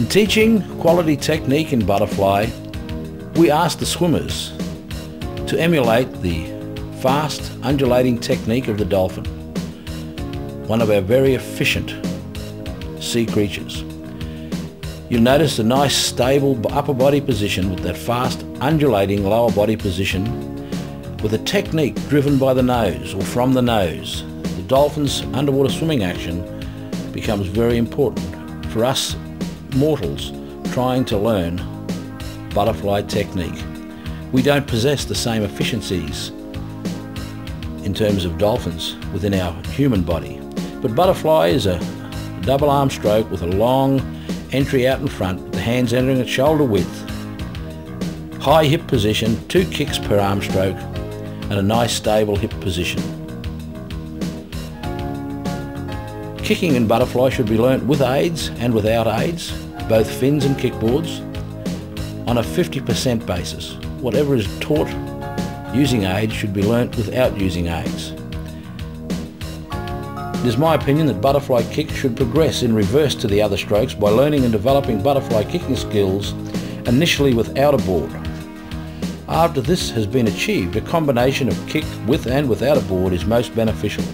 In teaching quality technique in butterfly, we ask the swimmers to emulate the fast undulating technique of the dolphin, one of our very efficient sea creatures. You'll notice a nice stable upper body position with that fast undulating lower body position with a technique driven by the nose or from the nose. The dolphin's underwater swimming action becomes very important for us mortals trying to learn butterfly technique. We don't possess the same efficiencies in terms of dolphins within our human body. But butterfly is a double arm stroke with a long entry out in front, the hands entering at shoulder width. High hip position, two kicks per arm stroke, and a nice stable hip position. Kicking in butterfly should be learnt with aids and without aids, both fins and kickboards, on a 50% basis. Whatever is taught using aids should be learnt without using aids. It is my opinion that butterfly kick should progress in reverse to the other strokes by learning and developing butterfly kicking skills initially without a board. After this has been achieved, a combination of kick with and without a board is most beneficial.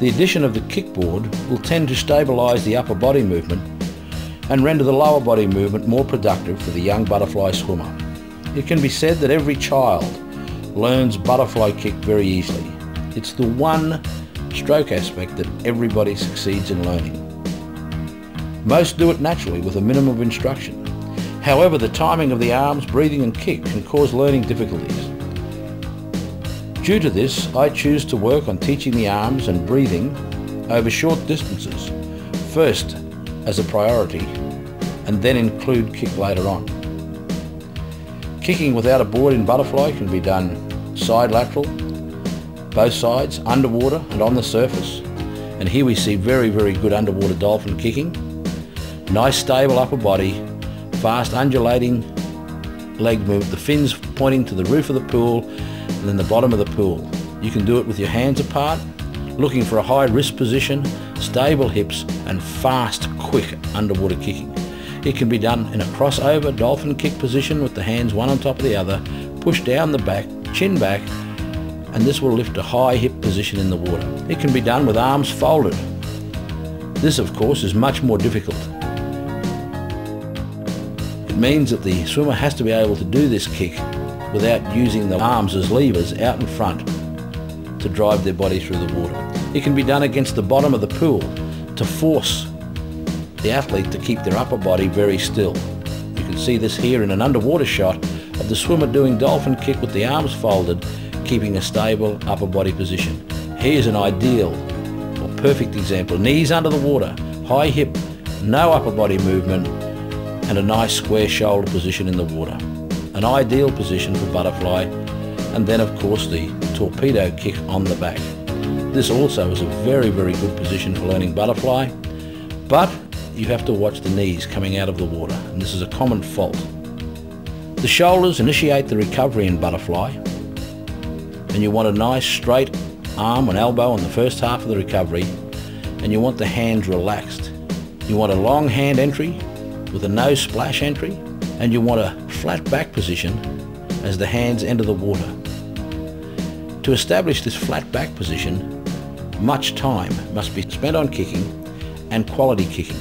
The addition of the kickboard will tend to stabilise the upper body movement and render the lower body movement more productive for the young butterfly swimmer. It can be said that every child learns butterfly kick very easily. It's the one stroke aspect that everybody succeeds in learning. Most do it naturally with a minimum of instruction. However, the timing of the arms, breathing and kick can cause learning difficulties. Due to this, I choose to work on teaching the arms and breathing over short distances, first as a priority, and then include kick later on. Kicking without a board in butterfly can be done side lateral, both sides, underwater and on the surface. And here we see very, very good underwater dolphin kicking. Nice stable upper body, fast undulating leg movement, the fins pointing to the roof of the pool and then the bottom of the pool. You can do it with your hands apart, looking for a high wrist position, stable hips and fast, quick underwater kicking. It can be done in a crossover dolphin kick position with the hands one on top of the other, push down the back, chin back and this will lift a high hip position in the water. It can be done with arms folded. This of course is much more difficult. It means that the swimmer has to be able to do this kick without using the arms as levers out in front to drive their body through the water. It can be done against the bottom of the pool to force the athlete to keep their upper body very still. You can see this here in an underwater shot of the swimmer doing dolphin kick with the arms folded, keeping a stable upper body position. Here's an ideal or perfect example. Knees under the water, high hip, no upper body movement, and a nice square shoulder position in the water. An ideal position for butterfly and then of course the torpedo kick on the back. This also is a very very good position for learning butterfly but you have to watch the knees coming out of the water and this is a common fault. The shoulders initiate the recovery in butterfly and you want a nice straight arm and elbow on the first half of the recovery and you want the hands relaxed. You want a long hand entry with a no splash entry and you want a flat back position as the hands enter the water. To establish this flat back position, much time must be spent on kicking and quality kicking.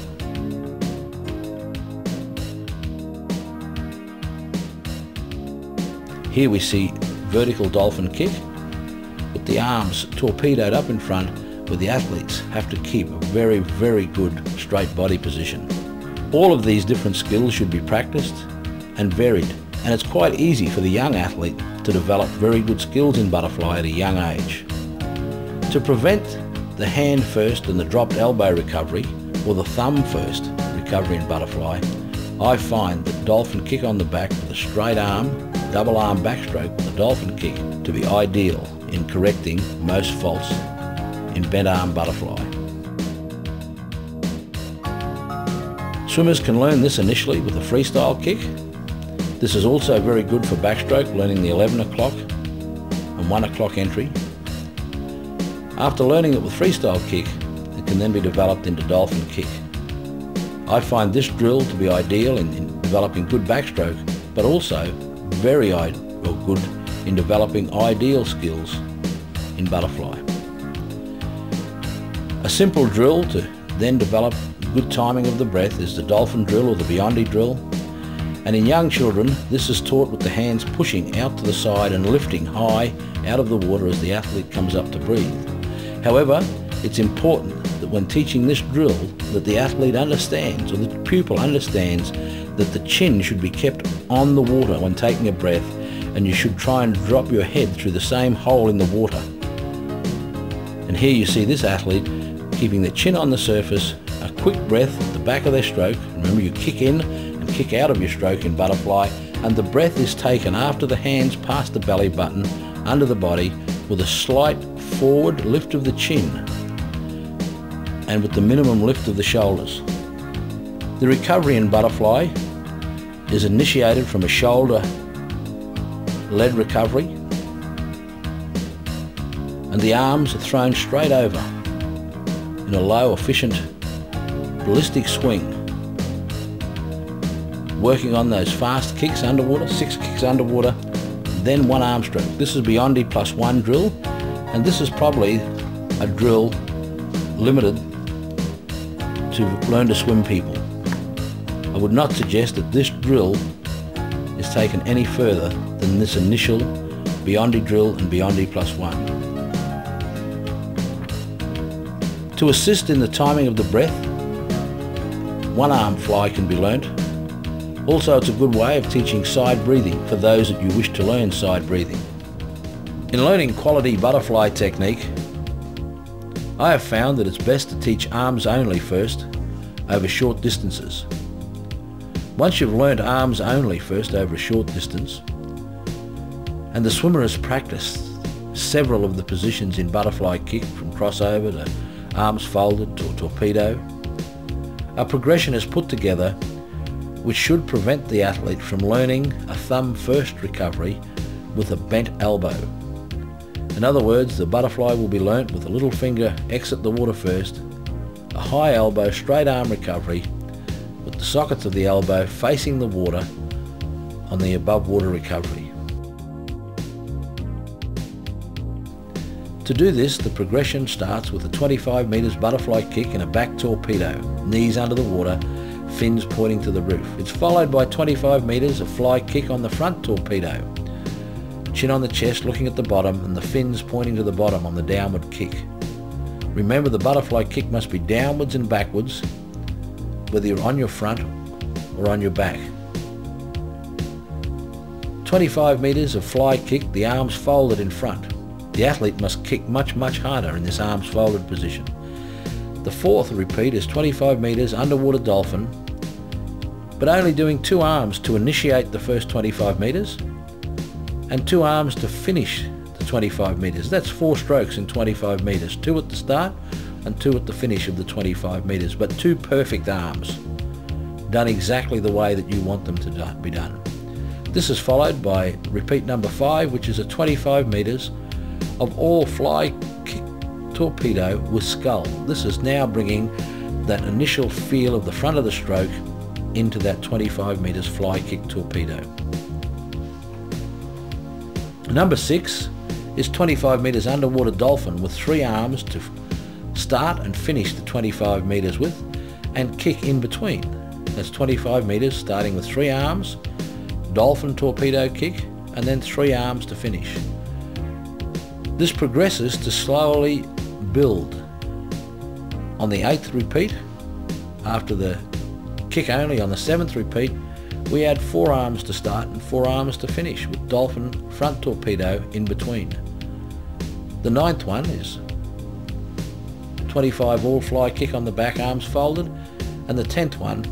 Here we see vertical dolphin kick with the arms torpedoed up in front where the athletes have to keep a very, very good straight body position. All of these different skills should be practiced and varied and it's quite easy for the young athlete to develop very good skills in butterfly at a young age. To prevent the hand first and the dropped elbow recovery or the thumb first recovery in butterfly, I find the dolphin kick on the back with a straight arm, double arm backstroke with a dolphin kick to be ideal in correcting most faults in bent arm butterfly. Swimmers can learn this initially with a freestyle kick. This is also very good for backstroke, learning the 11 o'clock and 1 o'clock entry. After learning it with freestyle kick, it can then be developed into dolphin kick. I find this drill to be ideal in, in developing good backstroke, but also very well, good in developing ideal skills in butterfly. A simple drill to then develop good timing of the breath is the dolphin drill or the Biondi drill. And in young children, this is taught with the hands pushing out to the side and lifting high out of the water as the athlete comes up to breathe. However, it's important that when teaching this drill that the athlete understands or the pupil understands that the chin should be kept on the water when taking a breath and you should try and drop your head through the same hole in the water. And here you see this athlete keeping the chin on the surface, a quick breath at the back of their stroke. Remember you kick in and kick out of your stroke in butterfly and the breath is taken after the hands pass the belly button under the body with a slight forward lift of the chin and with the minimum lift of the shoulders. The recovery in butterfly is initiated from a shoulder led recovery and the arms are thrown straight over in a low efficient ballistic swing working on those fast kicks underwater, six kicks underwater, then one arm stroke. This is Biondi plus one drill and this is probably a drill limited to learn to swim people. I would not suggest that this drill is taken any further than this initial Biondi drill and Biondi plus one. To assist in the timing of the breath, one arm fly can be learnt. Also it's a good way of teaching side breathing for those that you wish to learn side breathing. In learning quality butterfly technique, I have found that it's best to teach arms only first over short distances. Once you've learnt arms only first over a short distance, and the swimmer has practiced several of the positions in butterfly kick from crossover to arms folded to torpedo, a progression is put together which should prevent the athlete from learning a thumb first recovery with a bent elbow. In other words, the butterfly will be learnt with a little finger exit the water first, a high elbow straight arm recovery with the sockets of the elbow facing the water on the above water recovery. To do this, the progression starts with a 25 metres butterfly kick and a back torpedo, knees under the water, fins pointing to the roof. It's followed by 25 metres of fly kick on the front torpedo, chin on the chest looking at the bottom and the fins pointing to the bottom on the downward kick. Remember the butterfly kick must be downwards and backwards, whether you're on your front or on your back. 25 metres of fly kick, the arms folded in front. The athlete must kick much, much harder in this arms folded position. The fourth repeat is 25 metres underwater dolphin, but only doing two arms to initiate the first 25 metres and two arms to finish the 25 metres. That's four strokes in 25 metres, two at the start and two at the finish of the 25 metres, but two perfect arms, done exactly the way that you want them to be done. This is followed by repeat number five, which is a 25 metres of all fly kick torpedo with scull. This is now bringing that initial feel of the front of the stroke into that 25 metres fly kick torpedo. Number six is 25 metres underwater dolphin with three arms to start and finish the 25 metres with and kick in between. That's 25 metres starting with three arms, dolphin torpedo kick and then three arms to finish. This progresses to slowly build. On the eighth repeat, after the kick only on the seventh repeat, we add four arms to start and four arms to finish with dolphin front torpedo in between. The ninth one is 25 all fly kick on the back arms folded and the 10th one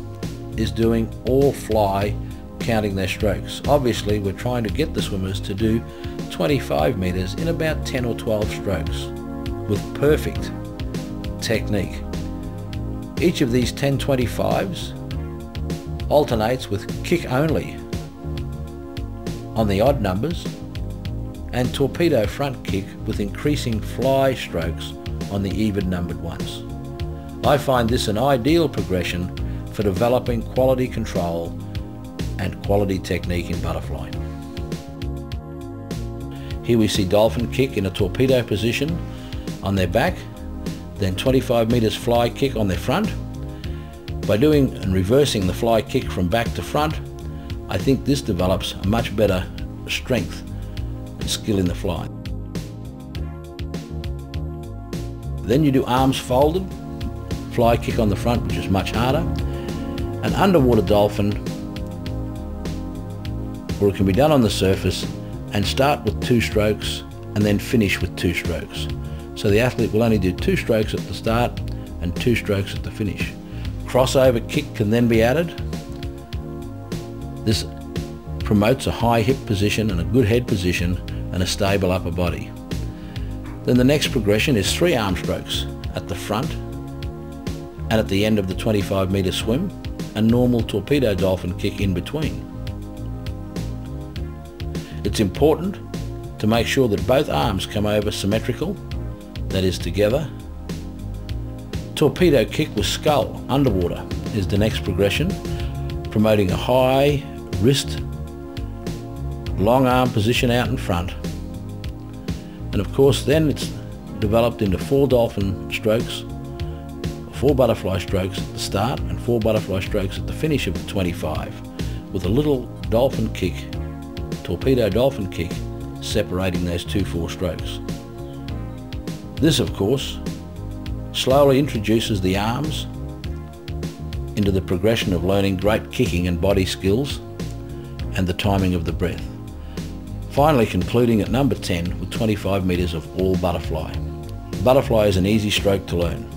is doing all fly counting their strokes. Obviously we're trying to get the swimmers to do 25 metres in about 10 or 12 strokes with perfect technique. Each of these 1025s alternates with kick only on the odd numbers and torpedo front kick with increasing fly strokes on the even numbered ones. I find this an ideal progression for developing quality control and quality technique in butterfly. Here we see dolphin kick in a torpedo position on their back, then 25 metres fly kick on their front. By doing and reversing the fly kick from back to front, I think this develops a much better strength and skill in the fly. Then you do arms folded, fly kick on the front, which is much harder. An underwater dolphin, or it can be done on the surface, and start with two strokes and then finish with two strokes. So the athlete will only do two strokes at the start and two strokes at the finish. Crossover kick can then be added. This promotes a high hip position and a good head position and a stable upper body. Then the next progression is three arm strokes at the front and at the end of the 25 metre swim and normal torpedo dolphin kick in between. It's important to make sure that both arms come over symmetrical, that is together. Torpedo kick with scull underwater is the next progression, promoting a high wrist, long arm position out in front. And of course then it's developed into four dolphin strokes, four butterfly strokes at the start and four butterfly strokes at the finish of the 25 with a little dolphin kick torpedo dolphin kick separating those two four strokes. This of course slowly introduces the arms into the progression of learning great kicking and body skills and the timing of the breath. Finally concluding at number 10 with 25 metres of all butterfly. Butterfly is an easy stroke to learn.